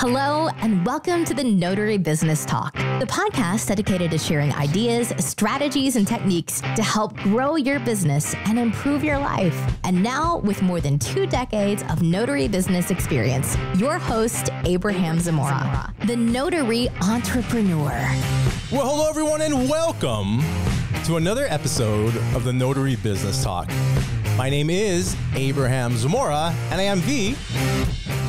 Hello, and welcome to the Notary Business Talk, the podcast dedicated to sharing ideas, strategies, and techniques to help grow your business and improve your life. And now, with more than two decades of notary business experience, your host, Abraham Zamora, the notary entrepreneur. Well, hello, everyone, and welcome to another episode of the Notary Business Talk. My name is Abraham Zamora, and I am the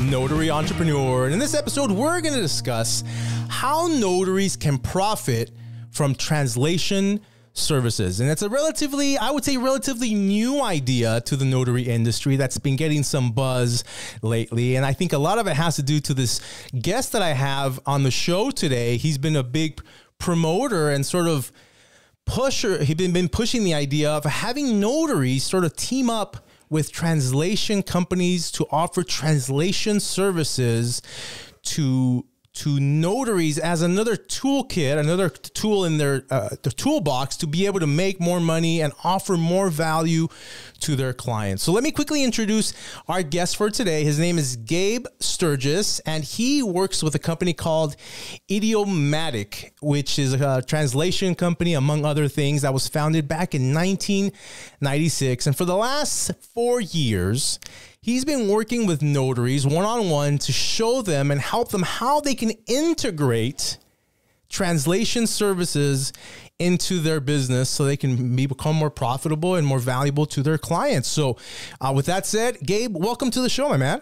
notary entrepreneur. And in this episode, we're going to discuss how notaries can profit from translation services. And it's a relatively, I would say, relatively new idea to the notary industry that's been getting some buzz lately. And I think a lot of it has to do to this guest that I have on the show today. He's been a big promoter and sort of pusher. He's been, been pushing the idea of having notaries sort of team up with translation companies to offer translation services to to notaries as another toolkit, another tool in their uh, the toolbox to be able to make more money and offer more value to their clients. So let me quickly introduce our guest for today. His name is Gabe Sturges, and he works with a company called Idiomatic, which is a translation company, among other things, that was founded back in 1996. And for the last four years, He's been working with notaries one on one to show them and help them how they can integrate translation services into their business so they can be, become more profitable and more valuable to their clients. So, uh, with that said, Gabe, welcome to the show, my man.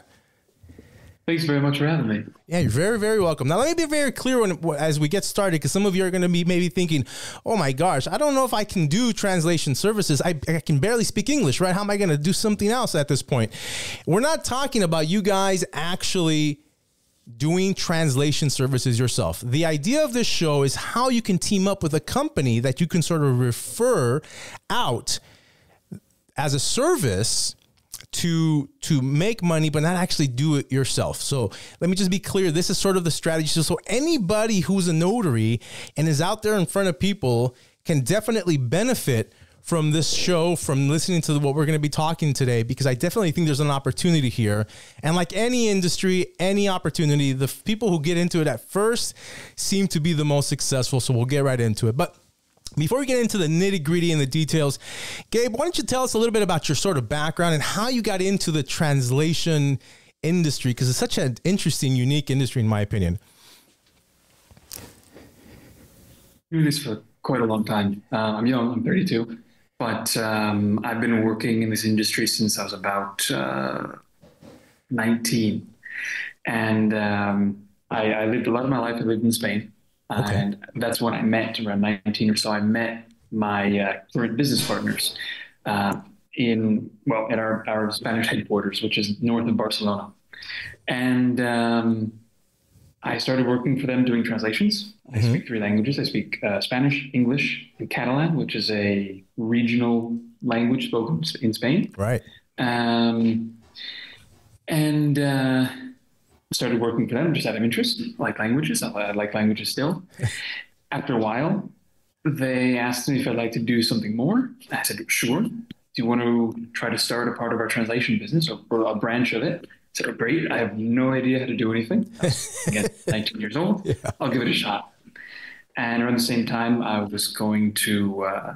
Thanks very much for having me. Yeah, you're very, very welcome. Now, let me be very clear when, as we get started, because some of you are going to be maybe thinking, oh my gosh, I don't know if I can do translation services. I, I can barely speak English, right? How am I going to do something else at this point? We're not talking about you guys actually doing translation services yourself. The idea of this show is how you can team up with a company that you can sort of refer out as a service to to make money but not actually do it yourself. So let me just be clear this is sort of the strategy so so anybody who's a notary and is out there in front of people can definitely benefit from this show, from listening to what we're going to be talking today, because I definitely think there's an opportunity here. And like any industry, any opportunity, the people who get into it at first seem to be the most successful. So we'll get right into it. But before we get into the nitty gritty and the details, Gabe, why don't you tell us a little bit about your sort of background and how you got into the translation industry? Because it's such an interesting, unique industry, in my opinion. Doing this for quite a long time. Uh, I'm young, I'm 32, but um, I've been working in this industry since I was about uh, 19. And um, I, I lived a lot of my life, I lived in Spain. Okay. And that's when I met around 19 or so. I met my uh, current business partners uh, in, well, at our, our Spanish headquarters, which is north of Barcelona. And um, I started working for them doing translations. I mm-hmm. speak three languages. I speak uh, Spanish, English, and Catalan, which is a regional language spoken in Spain. Right. Um, and uh, started working for them just out of interest, like languages. I like languages still. After a while, they asked me if I'd like to do something more. I said, sure. Do you want to try to start a part of our translation business or, or a branch of it? I said, oh, great. I have no idea how to do anything. Again, 19 years old. Yeah. I'll give it a shot. And around the same time, I was going to uh,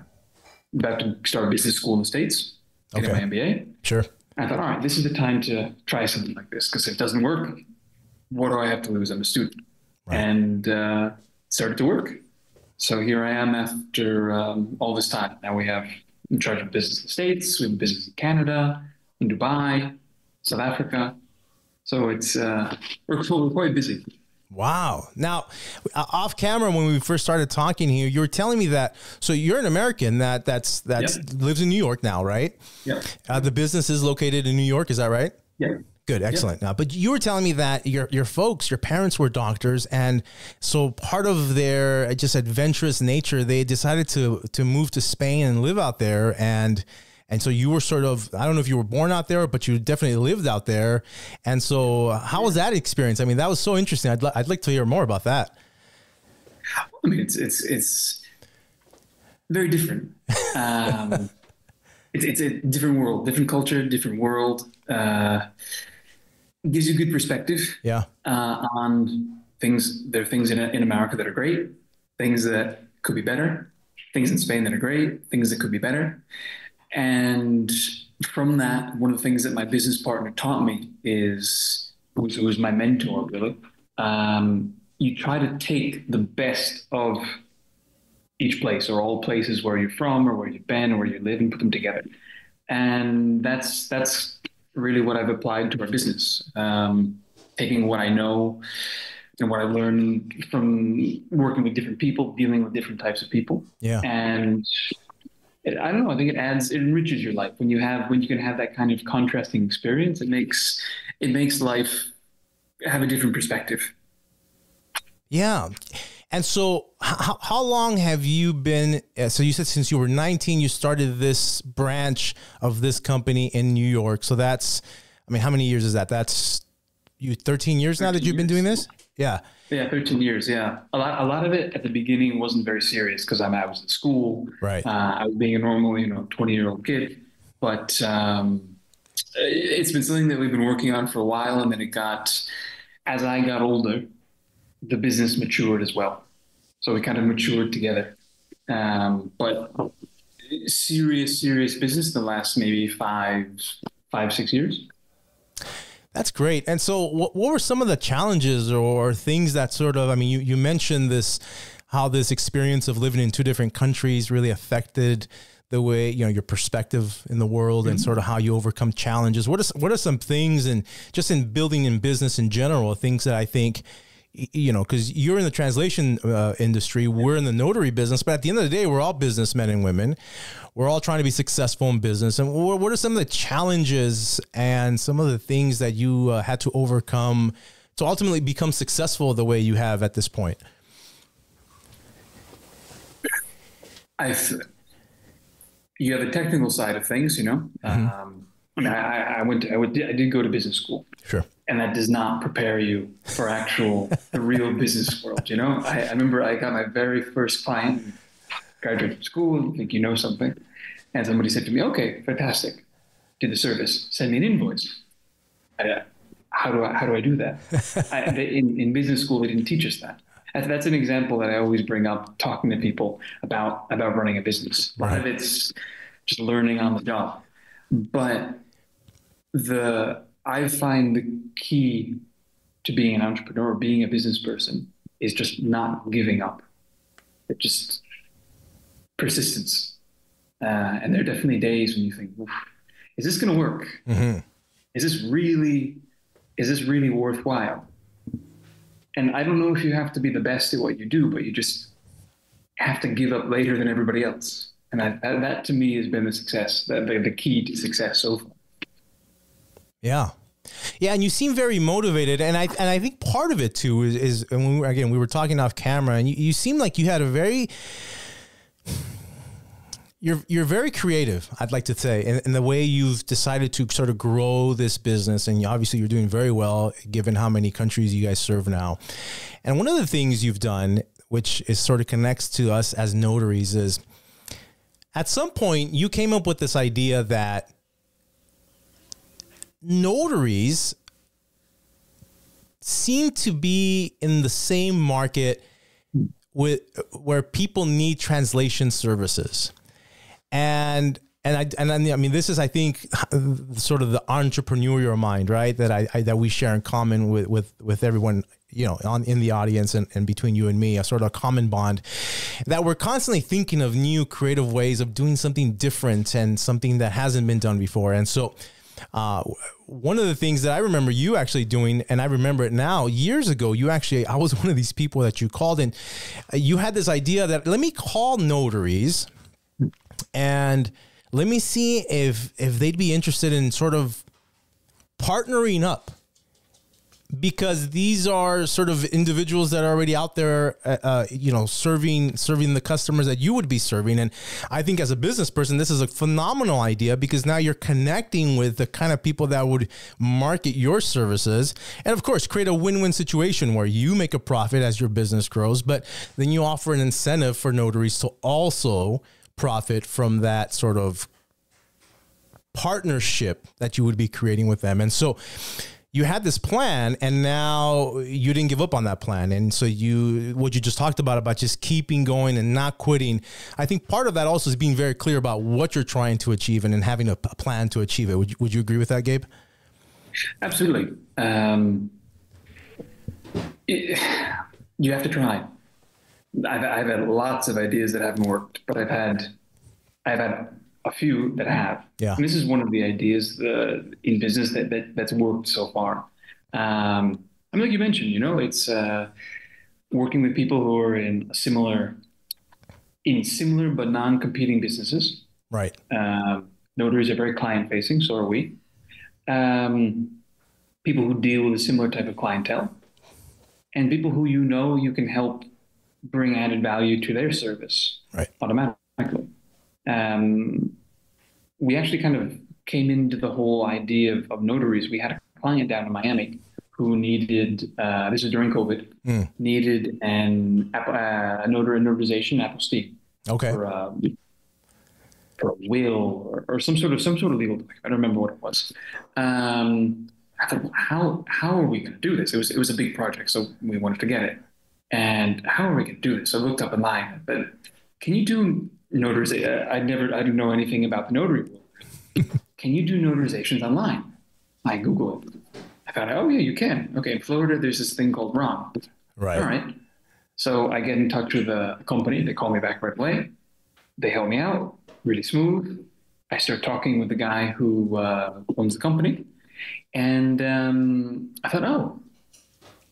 about to start business school in the States, get okay. my MBA. Sure. I thought, all right, this is the time to try something like this because if it doesn't work, what do I have to lose? I'm a student. Right. And uh, started to work. So here I am after um, all this time. Now we have in charge of business in the States, we have business in Canada, in Dubai, South Africa. So it's uh, we're, we're quite busy. Wow. Now, uh, off camera, when we first started talking here, you were telling me that. So you're an American that that's that's yep. lives in New York now, right? Yeah. Uh, the business is located in New York. Is that right? Yeah. Good, excellent. Now, but you were telling me that your your folks, your parents were doctors, and so part of their just adventurous nature, they decided to to move to Spain and live out there, and and so you were sort of I don't know if you were born out there, but you definitely lived out there. And so, how was that experience? I mean, that was so interesting. I'd I'd like to hear more about that. I mean, it's it's it's very different. Um, it's it's a different world, different culture, different world. Uh, gives you a good perspective. Yeah. Uh, on things, there are things in in America that are great, things that could be better, things in Spain that are great, things that could be better, and from that, one of the things that my business partner taught me is, who was, was my mentor, really, um, you try to take the best of each place or all places where you're from or where you've been or where you live and put them together. And that's that's really what I've applied to our business. Um, taking what I know and what I learned from working with different people, dealing with different types of people, Yeah. and it, I don't know. I think it adds, it enriches your life when you have when you can have that kind of contrasting experience. It makes it makes life have a different perspective. Yeah. And so, how, how long have you been? Uh, so, you said since you were 19, you started this branch of this company in New York. So, that's, I mean, how many years is that? That's you 13 years now that you've been doing this? Yeah. Yeah, 13 years. Yeah, a lot. A lot of it at the beginning wasn't very serious because I, I was in school. Right. Uh, I was being a normal, you know, 20 year old kid. But um, it's been something that we've been working on for a while, and then it got, as I got older, the business matured as well. So we kind of matured together. Um, but serious, serious business the last maybe five, five, six years. That's great. And so, what, what were some of the challenges or things that sort of, I mean, you, you mentioned this, how this experience of living in two different countries really affected the way, you know, your perspective in the world and sort of how you overcome challenges. What are, what are some things and just in building in business in general, things that I think, you know, because you're in the translation uh, industry, we're in the notary business, but at the end of the day, we're all businessmen and women. We're all trying to be successful in business. And what what are some of the challenges and some of the things that you uh, had to overcome to ultimately become successful the way you have at this point? I've you have a technical side of things, you know. Um, I mean, I, I went, to, I would, I did go to business school, Sure. and that does not prepare you for actual the real business world. You know, I, I remember I got my very first client, graduated from school, think you know something, and somebody said to me, "Okay, fantastic, Do the service, send me an invoice." I, how do I how do I do that? I, in in business school, they didn't teach us that. That's, that's an example that I always bring up talking to people about about running a business. A lot of it's just learning on the job, but the I find the key to being an entrepreneur, being a business person, is just not giving up. It just persistence. Uh, and there are definitely days when you think, "Is this going to work? Is this really? Is this really worthwhile?" And I don't know if you have to be the best at what you do, but you just have to give up later than everybody else. And I, that, that to me has been the success, the, the, the key to success so far. Yeah. Yeah, and you seem very motivated, and I and I think part of it too is, is and we were, again we were talking off camera, and you, you seem like you had a very you're you're very creative. I'd like to say, in, in the way you've decided to sort of grow this business, and obviously you're doing very well given how many countries you guys serve now. And one of the things you've done, which is sort of connects to us as notaries, is at some point you came up with this idea that notaries seem to be in the same market with where people need translation services. And and I and I mean this is I think sort of the entrepreneurial mind right? That I, I that we share in common with with with everyone you know on in the audience and, and between you and me a sort of a common bond that we're constantly thinking of new creative ways of doing something different and something that hasn't been done before. And so uh, one of the things that I remember you actually doing, and I remember it now, years ago, you actually, I was one of these people that you called and you had this idea that let me call notaries and let me see if if they'd be interested in sort of partnering up because these are sort of individuals that are already out there, uh, uh, you know, serving serving the customers that you would be serving. And I think as a business person, this is a phenomenal idea because now you're connecting with the kind of people that would market your services, and of course, create a win-win situation where you make a profit as your business grows, but then you offer an incentive for notaries to also profit from that sort of partnership that you would be creating with them. And so you had this plan and now you didn't give up on that plan. And so you what you just talked about about just keeping going and not quitting i think part of that also is being very clear about what you're trying to achieve and, and having a, a plan to achieve it. Would you, would you agree with that gabe? Absolutely. Um, it, you have to try. I've, I've had lots of ideas that haven't worked but i've had i've had a few that have. Yeah. And this is one of the ideas uh, in business that, that that's worked so far. Um, I mean, like you mentioned, you know, it's uh, working with people who are in similar, in similar but non-competing businesses. Right. Um, notaries are very client-facing, so are we. Um, people who deal with a similar type of clientele, and people who you know you can help bring added value to their service right. automatically um, we actually kind of came into the whole idea of, of, notaries. We had a client down in Miami who needed, uh, this is during COVID, mm. needed an uh, a notary notarization apostille. Okay. For, uh, for a will or, or, some sort of some sort of legal document. I don't remember what it was. Um, I thought, how how are we going to do this? It was it was a big project, so we wanted to get it. And how are we going to do this? So I looked up online, but can you do notarization. I never, I didn't know anything about the notary world. can you do notarizations online? I Google it. I found out, oh yeah, you can. Okay, in Florida, there's this thing called RON. Right. All right. So I get in touch with the company. They call me back right away. They help me out, really smooth. I start talking with the guy who uh, owns the company, and um, I thought, oh,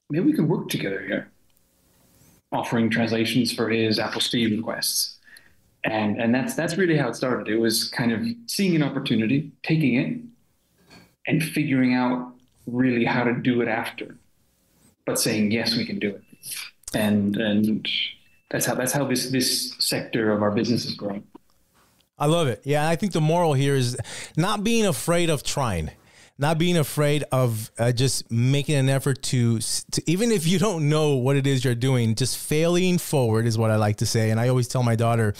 maybe we can work together here, offering translations for his apostille requests and and that's that's really how it started. It was kind of seeing an opportunity, taking it, and figuring out really how to do it after, but saying yes, we can do it, and and that's how that's how this this sector of our business is growing. I love it. Yeah, I think the moral here is not being afraid of trying not being afraid of uh, just making an effort to, to, even if you don't know what it is you're doing, just failing forward is what I like to say. And I always tell my daughter,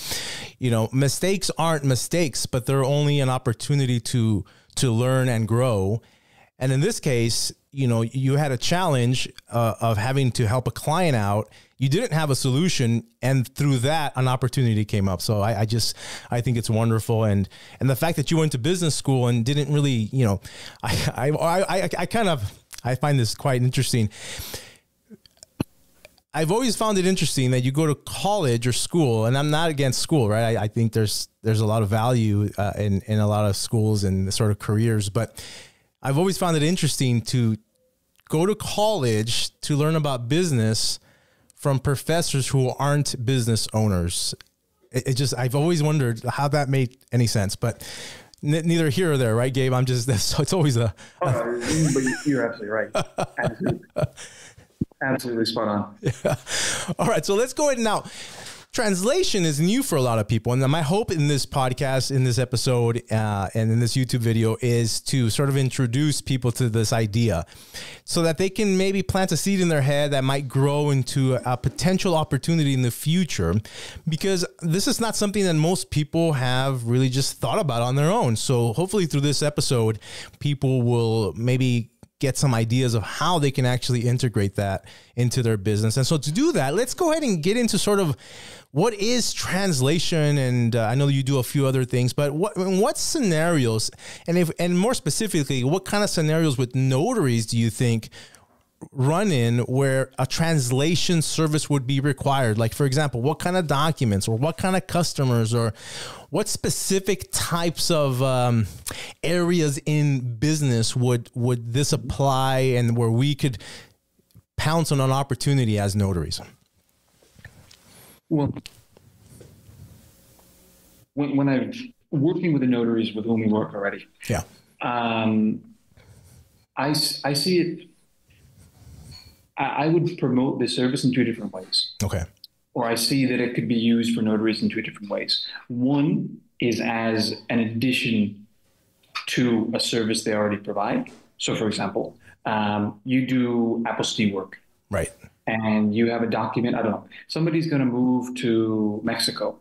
you know, mistakes aren't mistakes, but they're only an opportunity to to learn and grow. And in this case, you know, you had a challenge uh, of having to help a client out. You didn't have a solution, and through that, an opportunity came up. So I, I, just, I think it's wonderful, and and the fact that you went to business school and didn't really, you know, I I I, I kind of I find this quite interesting. I've always found it interesting that you go to college or school, and I'm not against school, right? I, I think there's there's a lot of value uh, in in a lot of schools and sort of careers, but I've always found it interesting to go to college to learn about business from professors who aren't business owners. It, it just I've always wondered how that made any sense, but n- neither here or there, right, Gabe? I'm just so it's always a. Oh, but you're absolutely right. Absolutely, absolutely spot on. Yeah. All right, so let's go ahead now translation is new for a lot of people. And my hope in this podcast, in this episode, uh, and in this YouTube video is to sort of introduce people to this idea so that they can maybe plant a seed in their head that might grow into a, a potential opportunity in the future. Because this is not something that most people have really just thought about on their own. So hopefully through this episode, people will maybe get some ideas of how they can actually integrate that into their business. And so to do that, let's go ahead and get into sort of what is translation? And uh, i know you do a few other things but what what scenarios and if and more specifically what kind of scenarios with notaries do you think run in where a translation service would be required? Like for example what kind of documents or what kind of customers or what specific types of um, areas in business would would this apply and where we could pounce on an opportunity as notaries well, when, when I'm working with the notaries with whom we work already, yeah, um, I, I see it. I, I would promote the service in two different ways. Okay. Or I see that it could be used for notaries in two different ways. One is as an addition to a service they already provide. So, for example, um, you do apostille work. Right and you have a document, I don't know, somebody's going to move to Mexico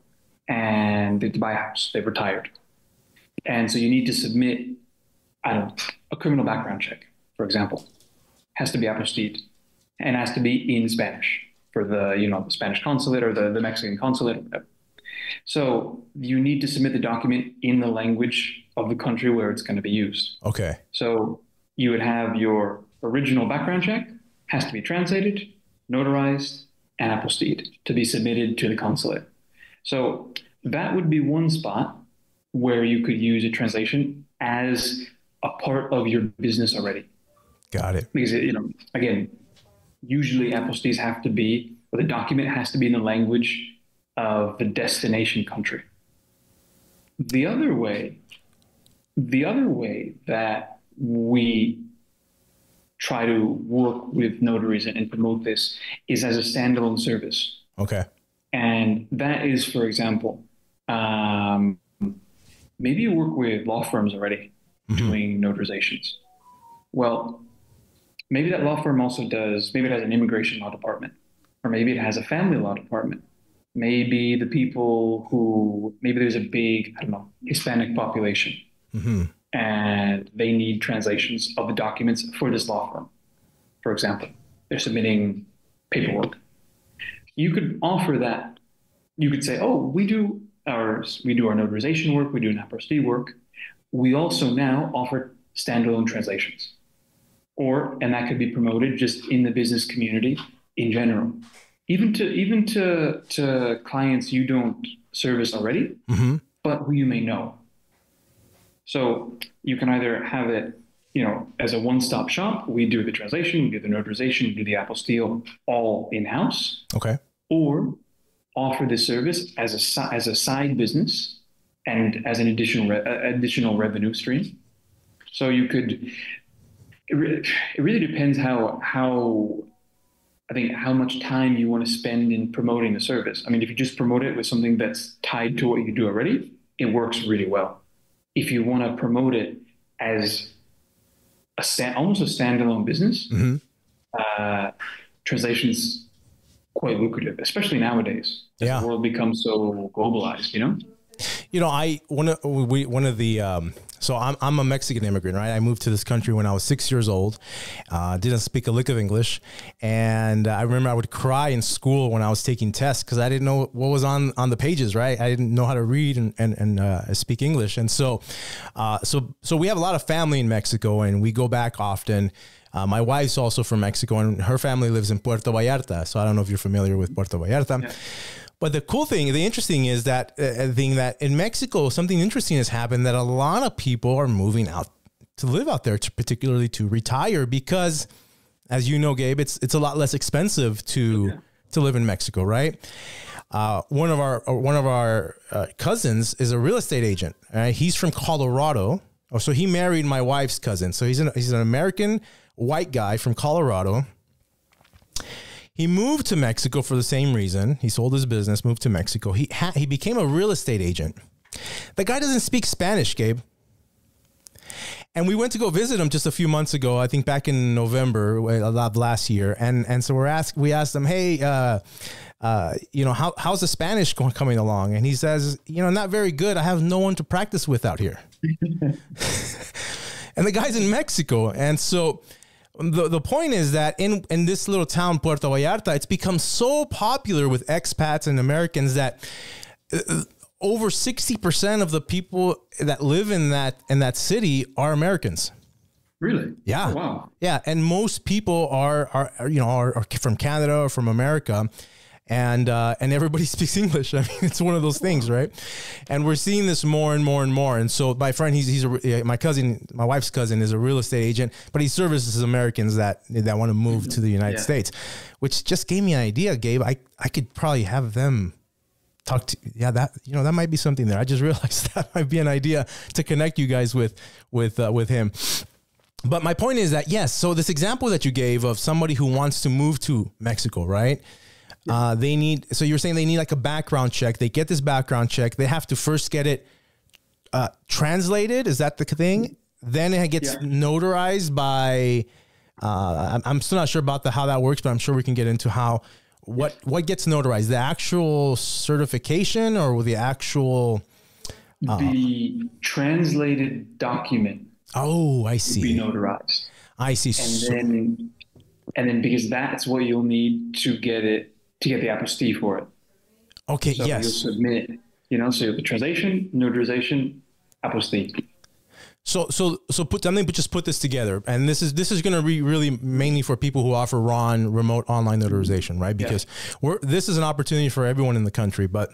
and they buy a house, they've retired. And so you need to submit, I don't know, a criminal background check. for example, has to be apostilled and has to be in Spanish for the you know the Spanish consulate or the, the Mexican consulate. So you need to submit the document in the language of the country where it's going to be used. Okay. So you would have your original background check has to be translated, notarized, and apostilled to be submitted to the consulate. So that would be one spot where you could use a translation as a part of your business already. Got it. Because you know, again, usually apostilles have to be, or the document has to be in the language of the destination country. The other way, the other way that we try to work with notaries and, and promote this is as a standalone service. Okay. And that is, for example, um, maybe you work with law firms already doing notarizations. Well, maybe that law firm also does, maybe it has an immigration law department, or maybe it has a family law department. Maybe the people who, maybe there's a big, I don't know, Hispanic population, and they need translations of the documents for this law firm. For example, they're submitting paperwork. You could offer that. You could say, "Oh, we do our we do our notarization work, we do an apostille work. We also now offer standalone translations." Or and that could be promoted just in the business community in general. Even to even to to clients you don't service already, mm-hmm. but who you may know. So you can either have it, you know, as a one-stop shop. We do the translation, we do the notarization, we do the Apple apostille all in-house, Okay. or offer this service as a as a side business and as an additional re- uh, additional revenue stream. So you could. It, re- it really depends how how I think how much time you want to spend in promoting the service. I mean, if you just promote it with something that's tied to what you do already, it works really well. If you want to promote it as a sta- almost a standalone business, uh, translations quite lucrative, especially nowadays. As Yeah. the world becomes so globalized, you know. You know, I one of we one of the um, so I'm I'm a Mexican immigrant, right? I moved to this country when I was six years old. Uh, didn't speak a lick of English, and I remember I would cry in school when I was taking tests because I didn't know what was on on the pages, right? I didn't know how to read and and, and uh, speak English, and so uh, so so we have a lot of family in Mexico, and we go back often. Uh, my wife's also from Mexico, and her family lives in Puerto Vallarta. So I don't know if you're familiar with Puerto Vallarta. But the cool thing, the interesting is that uh, thing that in Mexico, something interesting has happened that a lot of people are moving out to live out there, to particularly to retire, because, as you know, Gabe, it's it's a lot less expensive to to live in Mexico, right? Uh, one of our uh, one of our uh, cousins is a real estate agent. Right? He's from Colorado. Oh, so he married my wife's cousin. So he's an he's an American white guy from Colorado. He moved to Mexico for the same reason. He sold his business, moved to Mexico. He he became a real estate agent. The guy doesn't speak Spanish, Gabe. And we went to go visit him just a few months ago. I think back in November of last year. And and so we're asked we asked him, hey, uh, uh, you know, how, how's the Spanish going, coming along? And he says, you know, not very good. I have no one to practice with out here. and the guy's in Mexico. And so the, the point is that in, in this little town, Puerto Vallarta, it's become so popular with expats and Americans that uh, over 60% of the people that live in that in that city are Americans. Really? Yeah. Oh, wow. Yeah, and most people are are, are you know are, are from Canada or from America. And uh, and everybody speaks English. I mean, it's one of those things, right? And we're seeing this more and more and more. And so my friend, he's he's a, my cousin, my wife's cousin, is a real estate agent, but he services Americans that that want to move to the United Yeah. States, which just gave me an idea, Gabe. I I could probably have them talk to yeah that you know that might be something there i just realized that might be an idea to connect you guys with with uh, with him but my point is that yes so this example that you gave of somebody who wants to move to mexico right uh, they need so you're saying they need like a background check they get this background check they have to first get it uh, translated is that the thing then it gets Yeah. notarized by uh, I'm, still not sure about the how that works but i'm sure we can get into how what what gets notarized the actual certification or the actual The translated document oh i see. be notarized. I see. and then and then because that's what you'll need to get it to get the apostille for it. okay, So yes. you'll submit, you know, so the translation, notarization, apostille. So so so put let me just put this together, and this is this is going to be really mainly for people who offer RON remote online notarization, right? Because we're this is an opportunity for everyone in the country. But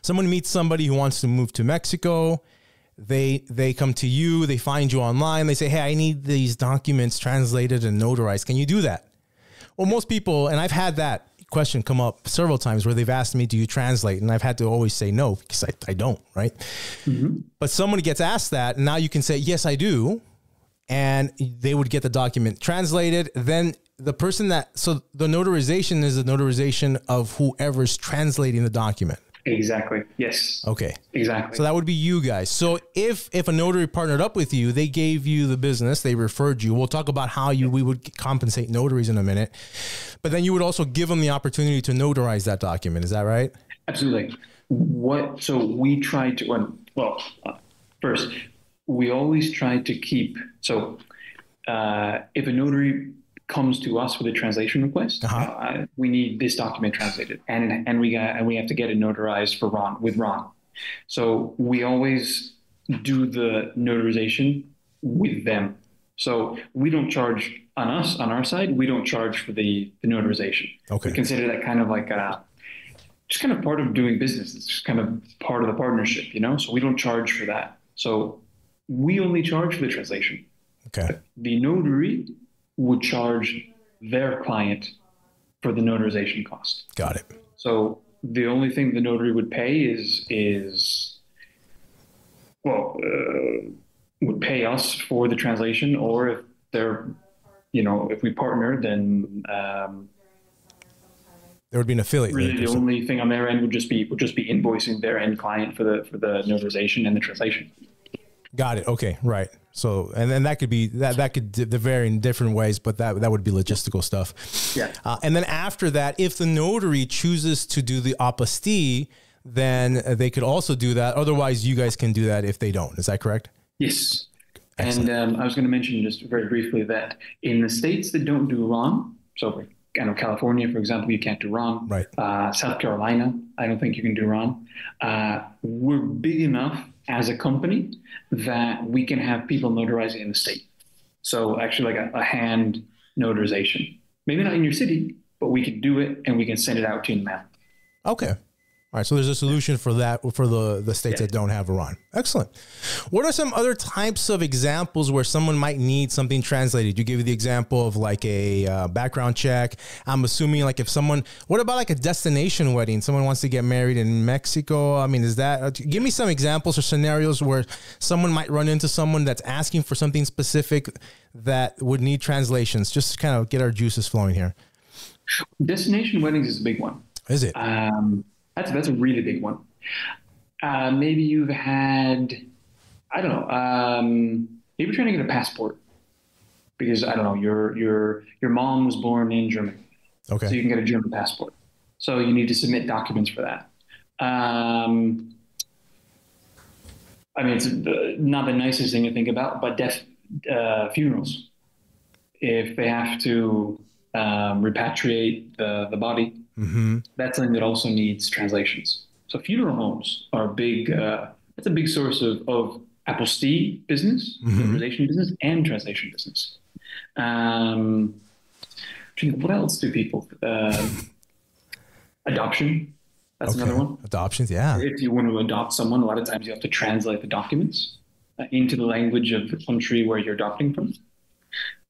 someone meets somebody who wants to move to Mexico, they they come to you, they find you online, they say, "Hey, I need these documents translated and notarized. Can you do that?" Well, most people, and I've had that question come up several times where they've asked me, "Do you translate?" And I've had to always say no because I, I don't, right? Mm-hmm. But someone gets asked that, and now you can say, "Yes, I do," and they would get the document translated. Then the person that so the notarization is the notarization of whoever's translating the document. Exactly. Yes. Okay. Exactly. So that would be you guys. So if if a notary partnered up with you, they gave you the business, they referred you. We'll talk about how you we would compensate notaries in a minute. But then you would also give them the opportunity to notarize that document. Is that right? Absolutely. What? So we try to. Well, well first, we always try to keep. So, uh, if a notary comes to us with a translation request, Uh-huh. uh, we need this document translated, and and we got and we have to get it notarized for RON with RON. So we always do the notarization with them. So we don't charge on us on our side. We don't charge for the, the notarization. Okay. We consider that kind of like a just kind of part of doing business. It's just kind of part of the partnership, you know. So we don't charge for that. So we only charge for the translation. Okay. The notary would charge their client for the notarization cost. Got it. So the only thing the notary would pay is is well uh, would pay us for the translation, or if they're you know if we partner, then um, There would be an affiliate really the only thing on their end would just be would just be invoicing their end client for the for the notarization and the translation. Got it. Okay. Right. So, and then that could be that that could d- vary in different ways, but that that would be logistical stuff. Yeah. Uh, and then after that, if the notary chooses to do the apostille, then they could also do that. Otherwise, you guys can do that if they don't. Is that correct? Yes. And um, I was going to mention just very briefly that in the states that don't do RON, so I know California, for example, you can't do RON. Right. Uh, South Carolina, I don't think you can do RON. Uh, we're big enough as a company that we can have people notarizing in the state. So actually, like a, a hand notarization. Maybe not in your city, but we can do it and we can send it out to you mail. Okay. All right. So there's a solution for that for the the states Yeah. that don't have RON. Excellent. What are some other types of examples where someone might need something translated? You gave the example of like a uh, background check. I'm assuming like if someone. What about like a destination wedding? Someone wants to get married in Mexico. I mean, is that? uh, Give me some examples or scenarios where someone might run into someone that's asking for something specific that would need translations. Just to kind of get our juices flowing here. Destination weddings is a big one. Is it? Um, that's that's a really big one. Uh, maybe you've had, I don't know, um, maybe you're trying to get a passport because I don't know, your your your mom was born in Germany, Okay. so you can get a German passport. So you need to submit documents for that. Um, I mean, it's uh, not the nicest thing to think about, but death uh, funerals. If they have to um, repatriate the, the body, mm-hmm. that's something that also needs translations. So funeral homes are a big. Uh, that's a big source of of apostille business, Mhm. notarization business, and translation business. Um, trying to think, what else do people? Uh, adoption. That's another one. Adoptions. Yeah. If you want to adopt someone, a lot of times you have to translate the documents uh, into the language of the country where you're adopting from.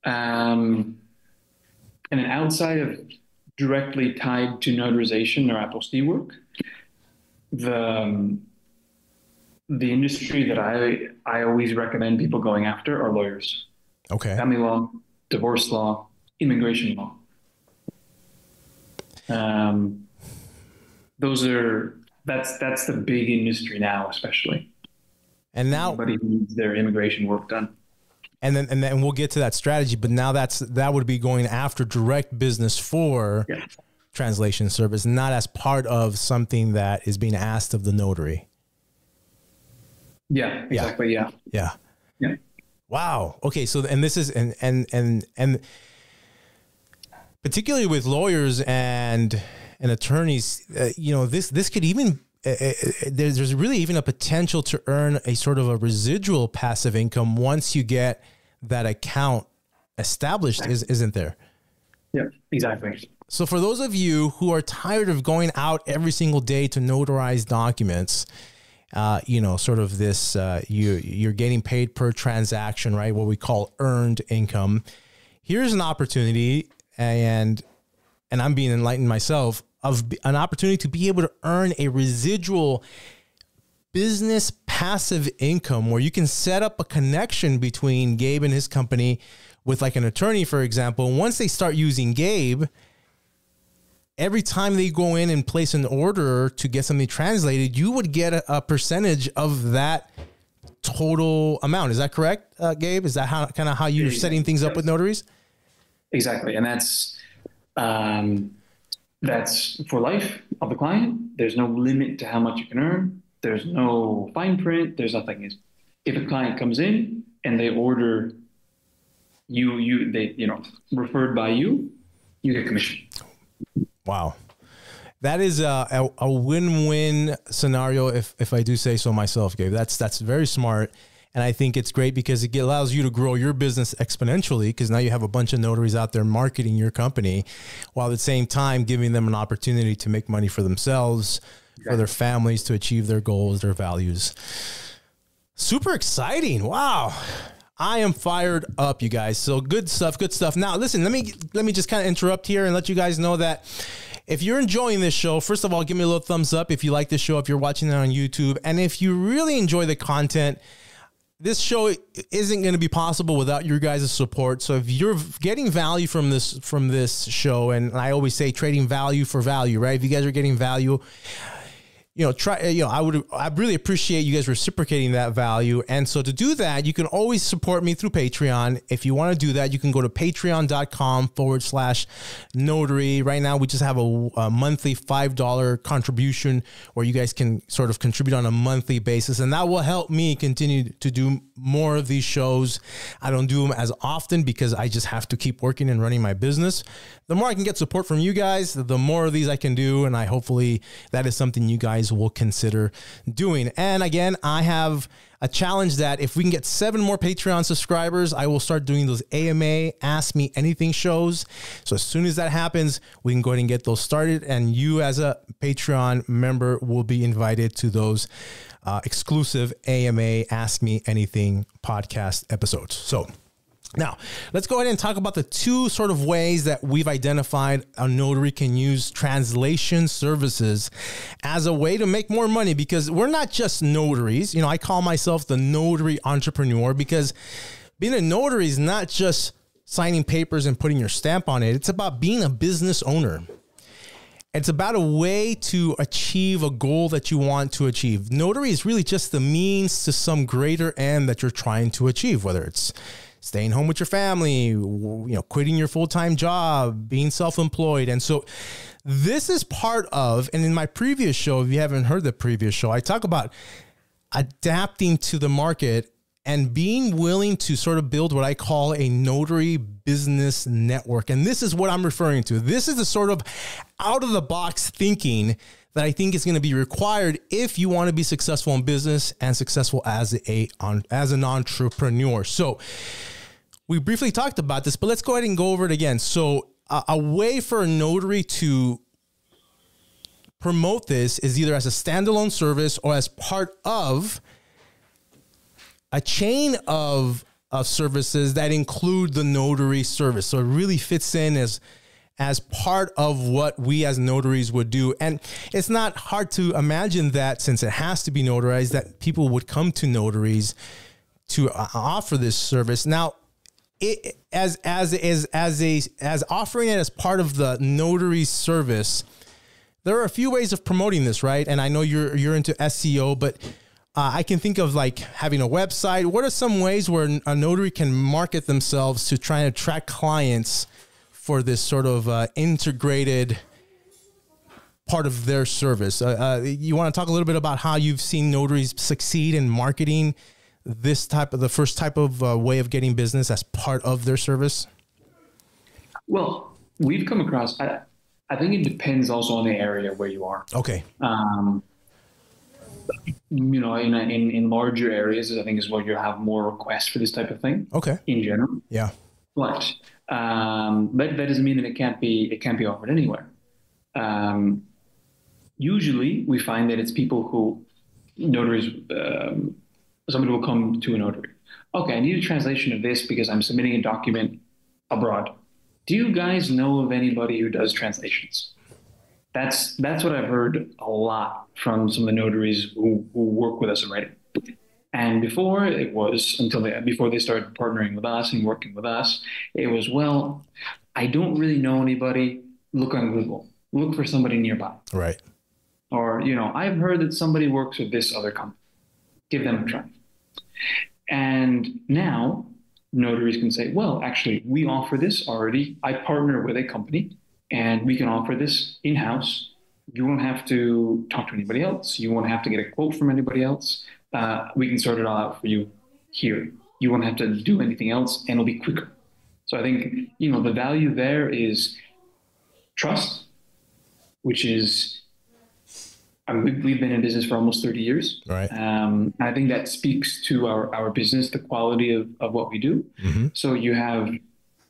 Um, and then outside of directly tied to notarization or apostille work, the um, the industry that I I always recommend people going after are lawyers, Okay. family law, divorce law, immigration law. Um, those are that's that's the big industry now, especially. And now, Everybody needs their immigration work done. And then and then we'll get to that strategy. But now that's that would be going after direct business for Yeah. translation service, not as part of something that is being asked of the notary. Yeah, exactly. Yeah. Yeah. Yeah. Wow. Okay. So and this is and and and and particularly with lawyers and and attorneys, uh, you know this this could even uh, uh, there's, there's really even a potential to earn a sort of a residual passive income once you get that account established, is, isn't there? Yeah, exactly. So, for those of you who are tired of going out every single day to notarize documents, uh, you know, sort of this, uh, you you're getting paid per transaction, right? What we call earned income. Here's an opportunity, and and I'm being enlightened myself of an opportunity to be able to earn a residual business passive income where you can set up a connection between Gabe and his company with like an attorney, for example. Once they start using Gabe, every time they go in and place an order to get something translated, you would get a, a percentage of that total amount. Is that correct, uh, Gabe? Is that how kind of how you're setting things up with notaries? Exactly, and that's um, that's for life of the client. There's no limit to how much you can earn. There's no fine print. There's nothing. If a client comes in and they order you, you, they, you know, referred by you, you get commission. Wow. That is a, a, a win-win scenario, if, if I do say so myself, Gabe. That's that's very smart. And I think it's great because it allows you to grow your business exponentially because now you have a bunch of notaries out there marketing your company while at the same time giving them an opportunity to make money for themselves, exactly. for their families, to achieve their goals, their values. Super exciting. Wow. I am fired up, you guys. So good stuff, good stuff. Now, listen, let me let me just kind of interrupt here and let you guys know that if you're enjoying this show, first of all, give me a little thumbs up if you like this show, if you're watching it on YouTube, and if you really enjoy the content, this show isn't going to be possible without your guys' support. So if you're getting value from this from this show, and I always say trading value for value, right? If you guys are getting value, you know, try, you know, I would, I really appreciate you guys reciprocating that value. And so to do that, you can always support me through Patreon. If you want to do that, you can go to patreon.com forward slash notary. Right now, we just have a, a monthly $5 contribution where you guys can sort of contribute on a monthly basis. And that will help me continue to do more of these shows. I don't do them as often because I just have to keep working and running my business. The more I can get support from you guys, the more of these I can do. And I hopefully that is something you guys guys will consider doing. And again, I have a challenge that if we can get seven more Patreon subscribers, I will start doing those AMA Ask Me Anything shows. So as soon as that happens, we can go ahead and get those started. And you, as a Patreon member, will be invited to those uh, exclusive AMA Ask Me Anything podcast episodes. So, now, let's go ahead and talk about the two sort of ways that we've identified a notary can use translation services as a way to make more money because we're not just notaries. You know, I call myself the notary entrepreneur because being a notary is not just signing papers and putting your stamp on it, it's about being a business owner. It's about a way to achieve a goal that you want to achieve. Notary is really just the means to some greater end that you're trying to achieve, whether it's staying home with your family, you know, quitting your full time job, being self employed. And so this is part of, and in my previous show, if you haven't heard the previous show, I talk about adapting to the market and being willing to sort of build what I call a notary business network. And this is what I'm referring to. This is the sort of out of the box thinking that I think is going to be required if you want to be successful in business and successful as a on, as an entrepreneur. So we briefly talked about this, but let's go ahead and go over it again. So, uh, a way for a notary to promote this is either as a standalone service or as part of a chain of, of services that include the notary service. So it really fits in as as part of what we as notaries would do. And it's not hard to imagine that since it has to be notarized, that people would come to notaries to uh, offer this service. Now, it, as as as as a as offering it as part of the notary service, there are a few ways of promoting this, right? And I know you're you're into SEO, but uh, I can think of like having a website. What are some ways where a notary can market themselves to try and attract clients for this sort of uh, integrated part of their service? Uh, uh you want to talk a little bit about how you've seen notaries succeed in marketing this type of the first type of uh, way of getting business as part of their service? Well, we've come across. I, I think it depends also on the area where you are. Okay. Um, you know, in, in in larger areas, I think is where you have more requests for this type of thing. Okay. In general, Yeah. but um, but that doesn't mean that it can't be it can't be offered anywhere. Um, usually, we find that it's people who notaries. Um, somebody will come to a notary. Okay, I need a translation of this because I'm submitting a document abroad. Do you guys know of anybody who does translations? That's that's what I've heard a lot from some of the notaries who, who work with us already. And before it was until they before they started partnering with us and working with us, it was well, I don't really know anybody. Look on Google. Look for somebody nearby. Right. Or you know, I've heard that somebody works with this other company. Give them a try. And now notaries can say, well, actually, we offer this already. I partner with a company and we can offer this in house. You won't have to talk to anybody else. You won't have to get a quote from anybody else. Uh, we can sort it all out for you here. You won't have to do anything else and it'll be quicker. So I think, you know, the value there is trust, which is I mean, we've, we've been in business for almost 30 years. Right. Um, I think that speaks to our, our business, the quality of, of what we do. Mhm. So you have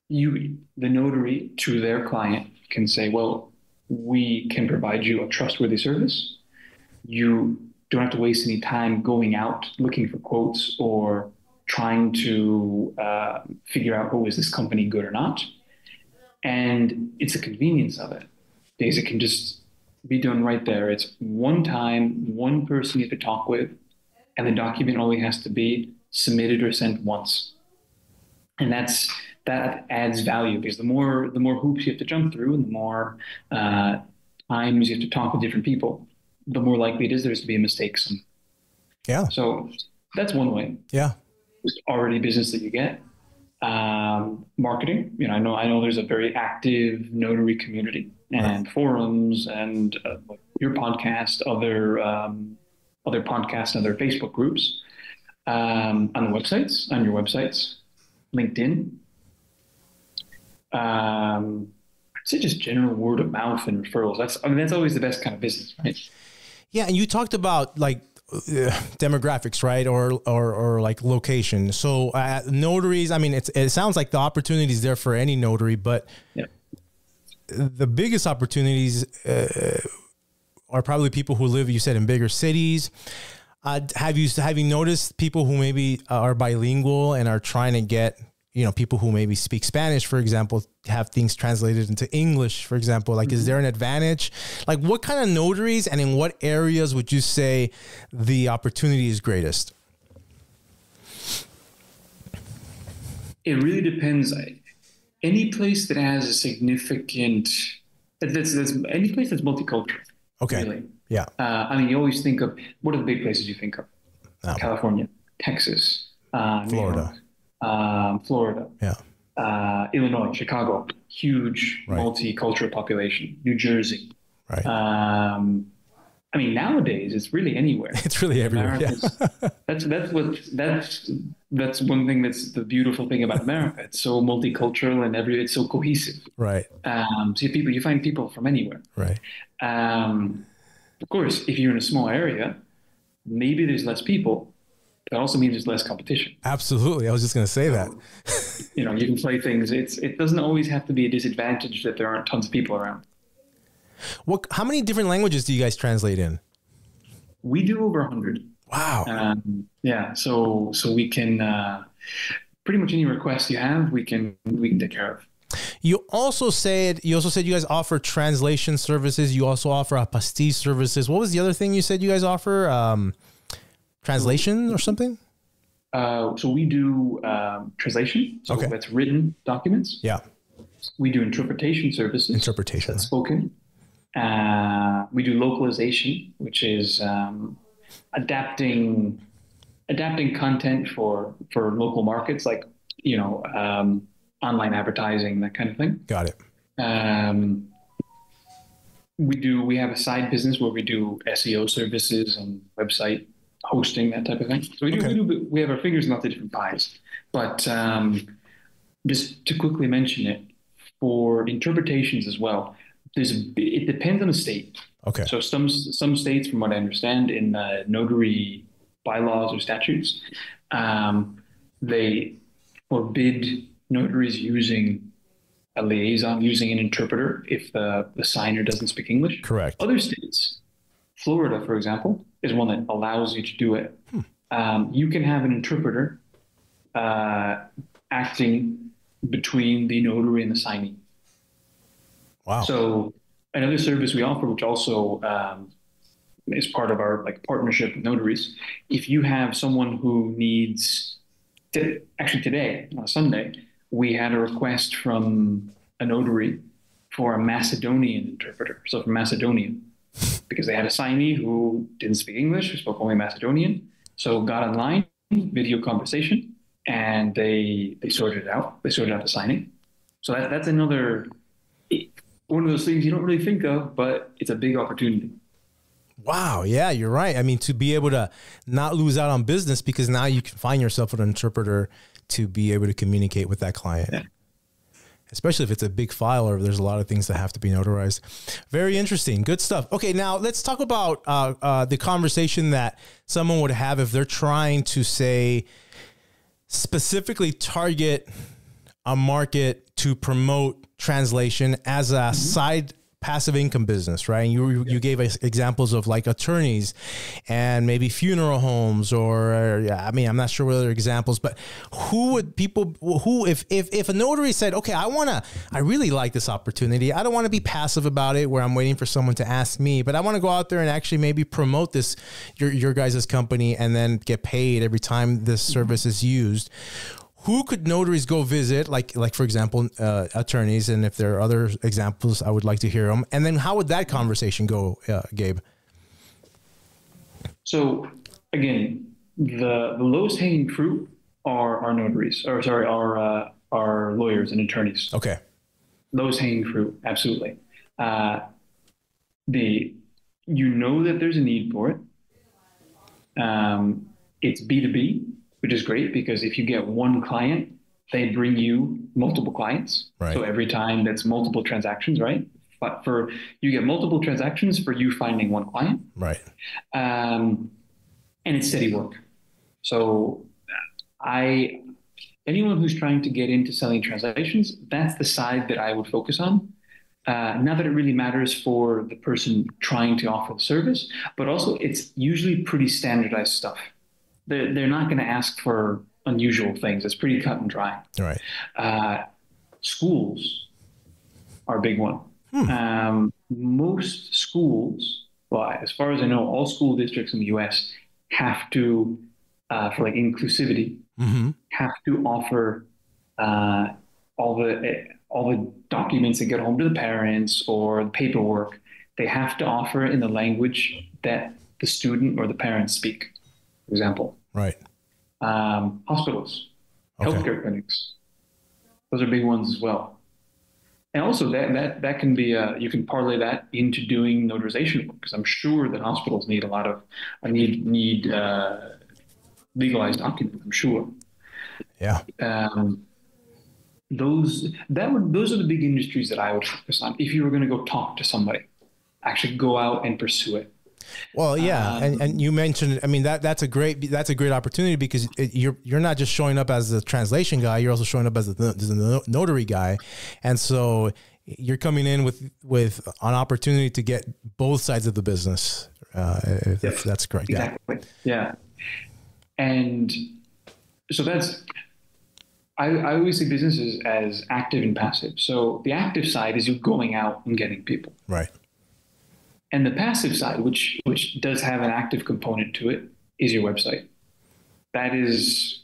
you, the notary, to their client can say, well, we can provide you a trustworthy service. You don't have to waste any time going out looking for quotes or trying to uh, figure out, oh, is this company good or not? And it's the convenience of it because it can just be done right there. It's one time, one person you have to talk with, and the document only has to be submitted or sent once. And that's that adds value because the more the more hoops you have to jump through, and the more uh, times you have to talk with different people, the more likely it is there's to be a mistake. Some. Yeah. So that's one way. Yeah. Just already business that you get. Um, marketing, you know, I know I know there's a very active notary community and forums and uh, your podcast, other um, other podcasts, other Facebook groups, um, on the websites, on your websites, LinkedIn. Um, I'd say just general word of mouth and referrals. That's I mean that's always the best kind of business, right? Yeah, and you talked about like demographics, right, or or or like location. So uh, notaries, I mean, it's it sounds like the opportunity is there for any notary, but Yeah. the biggest opportunities uh, are probably people who live, you said, in bigger cities. Uh, have you have you noticed people who maybe are bilingual and are trying to get you know people who maybe speak Spanish, for example, have things translated into English, for example? Like, is there an advantage? Like, what kind of notaries and in what areas would you say the opportunity is greatest? It really depends. Any place that has a significant, that's, that's any place that's multicultural. Okay. Really. Yeah. Uh, I mean, you always think of what are the big places you think of? Um, California, Texas, uh, Florida. York, um, Florida, Yeah. uh, Illinois, Chicago, huge Right. multicultural population. New Jersey. Right. Um, I mean, nowadays it's really anywhere. it's really everywhere. Yeah. That's that's what that's that's one thing that's the beautiful thing about America. It's so multicultural and every it's so cohesive. right. Um, so you people you find people from anywhere. Right. Um, of course, if you're in a small area, maybe there's less people. That also means there's less competition. Absolutely. I was just going to say that. You know, you can play things. It's it doesn't always have to be a disadvantage that there aren't tons of people around. What? How many different languages do you guys translate in? We do over a hundred. Wow. Um, yeah, so so we can uh, pretty much any request you have, we can we can take care of. You also said you also said you guys offer translation services. You also offer apostille services. What was the other thing you said you guys offer? Um, translation or something? Uh, so we do um, translation. So Okay. that's written documents. Yeah, We do interpretation services. interpretation. That's spoken. Uh, we do localization, which is um, adapting adapting content for for local markets, like you know um, online advertising, that kind of thing. Got it. Um, we do. We have a side business where we do SEO services and website hosting that type of thing. So we do, Okay. we, do we have our fingers in lots of different pies. But um, just to quickly mention it, for interpretations as well, there's a, it depends on the state. Okay. So some some states, from what I understand, in the notary bylaws or statutes, um, they forbid notaries using a liaison, using an interpreter if the, the signer doesn't speak English. Correct. Other states, Florida, for example, is one that allows you to do it. Um, you can have an interpreter uh, acting between the notary and the signee. Wow. So another service we offer, which also um, is part of our like partnership with notaries, if you have someone who needs, to, actually today on Sunday, we had a request from a notary for a Macedonian interpreter. So from Macedonia, because they had a signee who didn't speak English, who spoke only Macedonian. So got online, video conversation, and they they sorted it out. They sorted out the signing. So that, that's another one of those things you don't really think of, but it's a big opportunity. Wow. Yeah, you're right. I mean, to be able to not lose out on business because now you can find yourself an interpreter to be able to communicate with that client. Yeah. Especially if it's a big file or there's a lot of things that have to be notarized. Very interesting. Good stuff. Okay, now let's talk about uh, uh, the conversation that someone would have if they're trying to say specifically target a market to promote translation as a side passive income business, right? And you you gave us examples of like attorneys and maybe funeral homes or yeah, I mean I'm not sure what other examples, but who would people who if if if a notary said, "Okay, I want to I really like this opportunity. I don't want to be passive about it where I'm waiting for someone to ask me, but I want to go out there and actually maybe promote this your your guys' company and then get paid every time this mm-hmm. service is used." Who could notaries go visit like like for example uh, attorneys and if there are other examples i would like to hear them and then how would that conversation go uh, gabe So again, the the lowest hanging fruit are our notaries, or sorry, our uh, our lawyers and attorneys. okay Lowest hanging fruit, absolutely. Uh, the you know that there's a need for it. Um, it's B two B, which is great because if you get one client, they bring you multiple clients. Right. So every time that's multiple transactions, right? But for you get multiple transactions for you finding one client right um, and it's steady work. So I anyone who's trying to get into selling translations, that's the side that I would focus on. Uh, not that it really matters for the person trying to offer the service, but also it's usually pretty standardized stuff. They're, they're not going to ask for unusual things. It's pretty cut and dry. right Uh, schools are a big one. Um, most schools, well, as far as I know, all school districts in the U.S. have to, uh, for like inclusivity, mm-hmm. have to offer uh, all the all the documents that get home to the parents or the paperwork. They have to offer in the language that the student or the parents speak. For example, right um, hospitals, Okay. healthcare clinics. Those are big ones as well. And also that that that can be uh, you can parlay that into doing notarization work because I'm sure that hospitals need a lot of uh, need need uh, legalized documents. I'm sure. yeah Um, those that would those are the big industries that I would focus on. If you were going to go talk to somebody, actually go out and pursue it. Well yeah and, and you mentioned i mean that that's a great that's a great opportunity because it, you're you're not just showing up as the translation guy you're also showing up as the, as the notary guy and so you're coming in with with an opportunity to get both sides of the business uh, if, if that's correct yeah Exactly. Yeah. And so that's, I, I always see businesses as active and passive. So the active side is you going out and getting people. right And the passive side, which, which does have an active component to it, is your website. That is,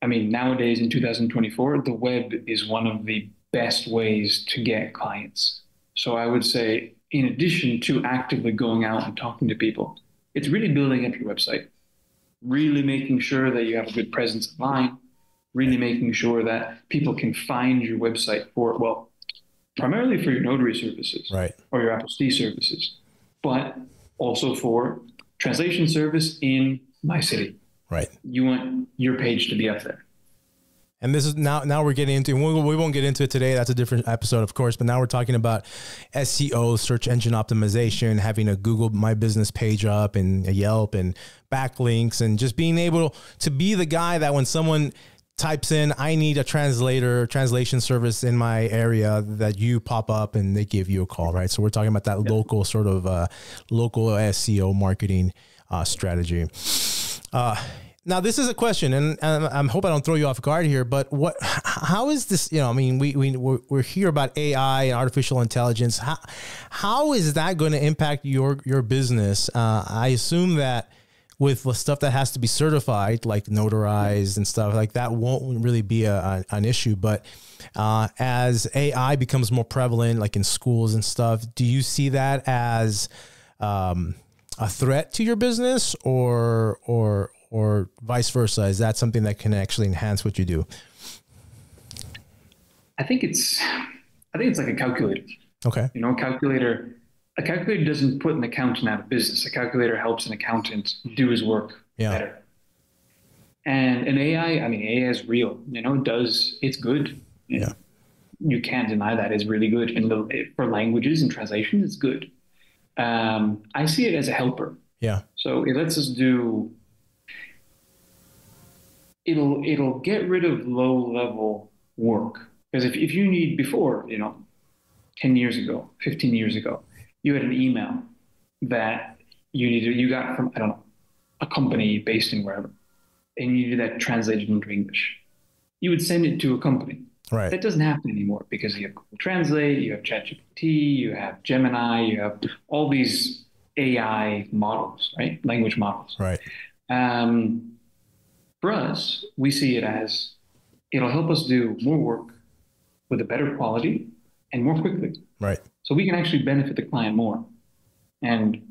I mean, nowadays in 2024, the web is one of the best ways to get clients. So I would say, in addition to actively going out and talking to people, it's really building up your website, really making sure that you have a good presence online, really making sure that people can find your website for, well, primarily for your notary services right or your apostille services, but also for translation service in my city. Right. You want your page to be up there. And this is now now we're getting into we, we won't get into it today. That's a different episode, of course. But now we're talking about SEO, search engine optimization, having a Google My Business page up, and a Yelp, and backlinks, and just being able to be the guy that when someone types in I need a translator translation service in my area that you pop up and they give you a call, right? So we're talking about that local sort of uh, local SEO marketing uh, strategy. Uh, now this is a question, and, and I hope I don't throw you off guard here. But what? How is this? You know, I mean, we we we're, we're here about AI and artificial intelligence. How how is that going to impact your your business? Uh, I assume that with the stuff that has to be certified, like notarized and stuff like that, won't really be a, a an issue. But uh, as AI becomes more prevalent, like in schools and stuff, do you see that as um, a threat to your business, or or or vice versa? Is that something that can actually enhance what you do? I think it's I think it's like a calculator. Okay. You know, a calculator a calculator doesn't put an accountant out of business. A calculator helps an accountant do his work yeah. better. And an AI, I mean, AI is real. You know, it does it's good. You yeah. You can't deny that it's really good. And for languages and translation, it's good. Um, I see it as a helper. Yeah. So it lets us do it'll it'll get rid of low level work because if, if you need before you know 10 years ago 15 years ago you had an email that you needed you got from i don't know a company based in wherever and you needed that translated into english. You would send it to a company. Right. That doesn't happen anymore because you have Google translate you have chatgpt you have gemini you have all these ai models right? Language models. Right. Um, for us, we see it as it'll help us do more work with a better quality and more quickly. Right. So we can actually benefit the client more. And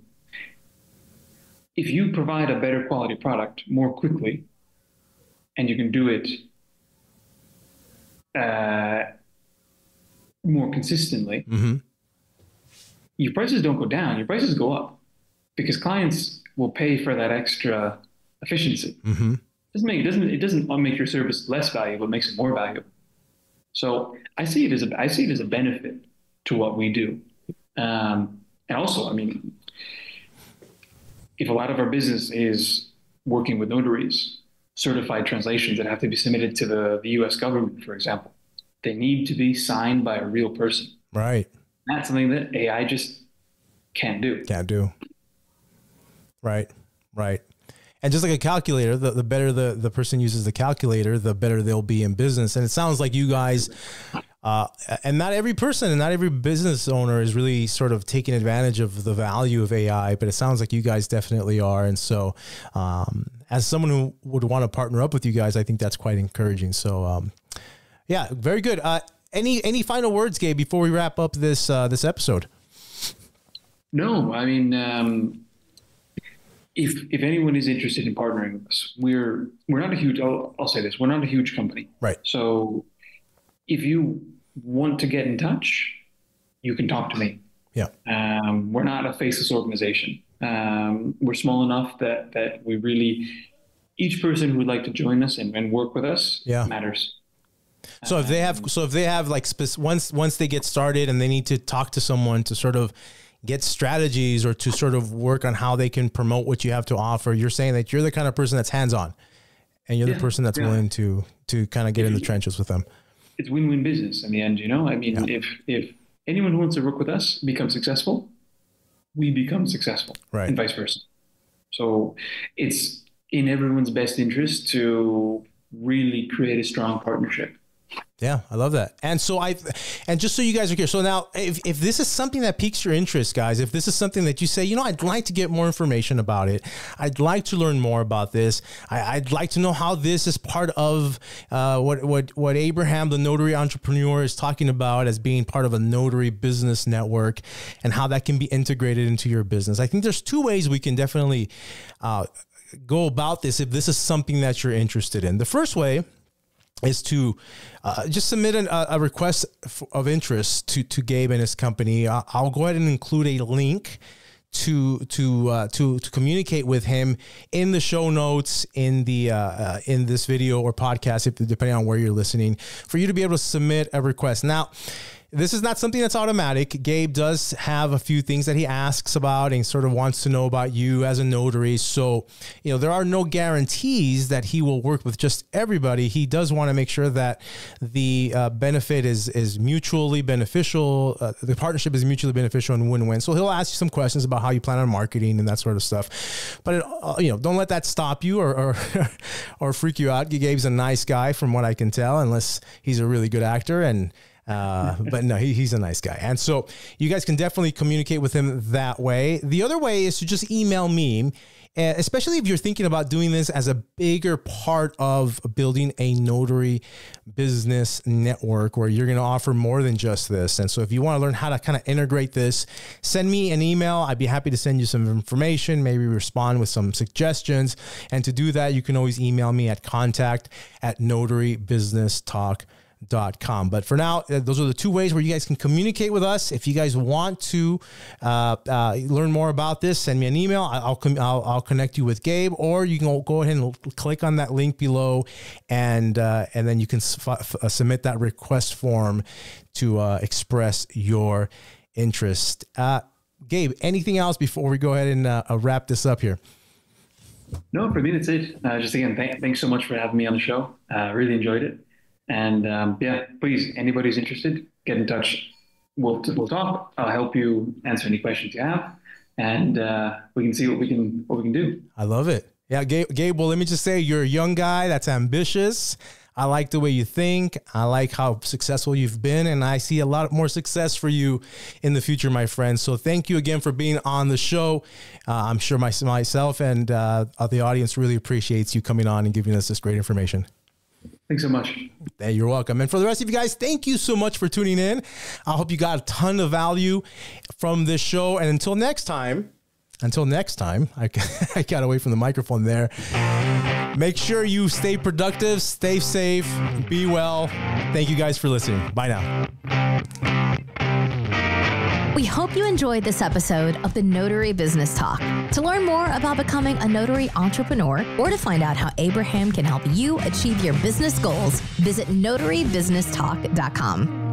if you provide a better quality product more quickly, and you can do it uh, more consistently, mm-hmm. your prices don't go down, your prices go up because clients will pay for that extra efficiency. Mm-hmm doesn't make it doesn't it doesn't make your service less valuable, it makes it more valuable. So I see it as a I see it as a benefit to what we do. Um, and also, I mean, if a lot of our business is working with notaries, certified translations that have to be submitted to the, the US government, for example, they need to be signed by a real person. Right. That's something that AI just can't do. Can't do. Right. Right. And just like a calculator, the, the better the, the person uses the calculator, the better they'll be in business. And it sounds like you guys, uh, and not every person and not every business owner is really sort of taking advantage of the value of AI, but it sounds like you guys definitely are. And so, um, as someone who would want to partner up with you guys, I think that's quite encouraging. So, um, yeah, very good. Uh, any any final words, Gabe, before we wrap up this uh, this episode? No, I mean. Um if if anyone is interested in partnering with us, we're we're not a huge. I'll, I'll say this: we're not a huge company. Right. So, if you want to get in touch, you can talk to me. Yeah. Um, we're not a faceless organization. Um, we're small enough that that we really each person who would like to join us and, and work with us yeah. matters. So if they have, so if they have like once once they get started and they need to talk to someone to sort of get strategies or to sort of work on how they can promote what you have to offer. You're saying that you're the kind of person that's hands on and you're yeah, the person that's yeah. willing to to kind of get in the trenches with them. It's win-win business in the end, you know? I mean, yeah. if if anyone who wants to work with us becomes successful, we become successful. Right. And vice versa. So it's in everyone's best interest to really create a strong partnership. Yeah, I love that. And so I, and just so you guys are clear, so now if, if this is something that piques your interest, guys, if this is something that you say, you know, I'd like to get more information about it, I'd like to learn more about this, I, would like to know how this is part of uh, what what what Abraham, the notary entrepreneur, is talking about as being part of a notary business network, and how that can be integrated into your business. I think there's two ways we can definitely uh, go about this if this is something that you're interested in. The first way is to uh, just submit an, a request of interest to, to Gabe and his company. I'll go ahead and include a link to to uh, to to communicate with him in the show notes in the uh, uh, in this video or podcast, if depending on where you're listening, for you to be able to submit a request. Now this is not something that's automatic. Gabe does have a few things that he asks about and sort of wants to know about you as a notary. So, you know, there are no guarantees that he will work with just everybody. He does want to make sure that the uh, benefit is is mutually beneficial. Uh, the partnership is mutually beneficial and win-win. So he'll ask you some questions about how you plan on marketing and that sort of stuff. But it, uh, you know, don't let that stop you or or, or freak you out. Gabe's a nice guy, from what I can tell, unless he's a really good actor and uh, but no, he, he's a nice guy. And so you guys can definitely communicate with him that way. The other way is to just email me, eh, especially if you're thinking about doing this as a bigger part of building a notary business network where you're going to offer more than just this. And so if you want to learn how to kind of integrate this, send me an email. I'd be happy to send you some information, maybe respond with some suggestions. And to do that, you can always email me at contact at notarybusinesstalk.com com. But for now, uh, those are the two ways where you guys can communicate with us. If you guys want to uh, uh, learn more about this, send me an email. I'll, I'll, I'll connect you with Gabe, or you can go ahead and click on that link below, and uh, and then you can uh, submit that request form to uh, express your interest. Gabe, anything else before we go ahead and wrap this up here? No, for me that's it. just again, th- thanks so much for having me on the show. I really enjoyed it. And um, yeah, please, anybody who's interested, get in touch. We'll, we'll talk. I'll help you answer any questions you have, and uh, we can see what we can what we can do. I love it. Yeah, Gabe, Gabe. Well, let me just say, you're a young guy that's ambitious. I like the way you think. I like how successful you've been, and I see a lot more success for you in the future, my friend. So thank you again for being on the show. Uh, I'm sure my, myself and uh, the audience really appreciates you coming on and giving us this great information. Thanks so much. Hey, you're welcome. And for the rest of you guys, thank you so much for tuning in. I hope you got a ton of value from this show. And until next time, until next time, I, I got away from the microphone there. Make sure you stay productive, stay safe, be well. Thank you guys for listening. Bye now. We hope you enjoyed this episode of the Notary Business Talk. To learn more about becoming a notary entrepreneur or to find out how Abraham can help you achieve your business goals, visit notarybusinesstalk.com.